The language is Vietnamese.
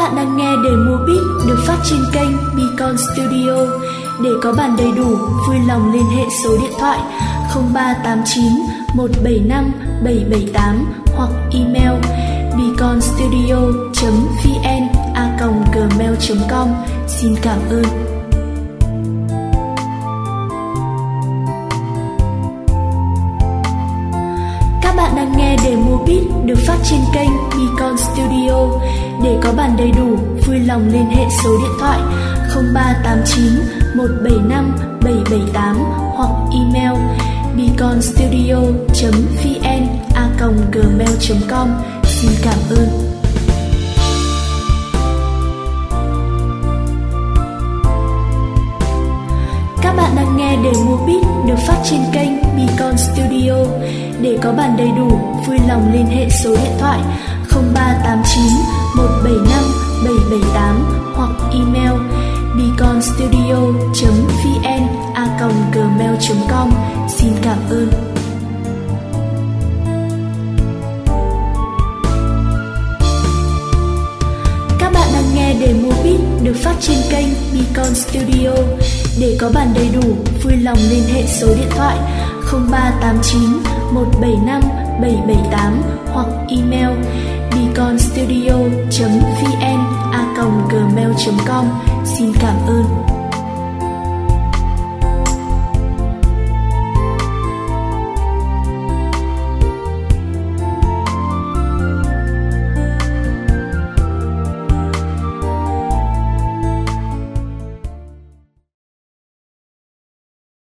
bạn đang nghe để mua beat được phát trên kênh Beacon Studio. Để có bản đầy đủ, vui lòng liên hệ số điện thoại 0389 175 778 hoặc email beaconstudio.vn a gmail.com. Xin cảm ơn. Các bạn đang nghe để mua beat được phát trên kênh để có bản đầy đủ, vui lòng liên hệ số điện thoại 0389 175 778 hoặc email beaconstudio.vn a gmail.com. Xin cảm ơn. Các bạn đang nghe để mua beat được phát trên kênh Beacon Studio. Để có bản đầy đủ, vui lòng liên hệ số điện thoại 0389 studio.vn a gmail.com Xin cảm ơn. Các bạn đang nghe để mua beat được phát trên kênh Beacon Studio. Để có bản đầy đủ, vui lòng liên hệ số điện thoại 0389 175 778 hoặc email beaconstudio.vn com Xin cảm ơn.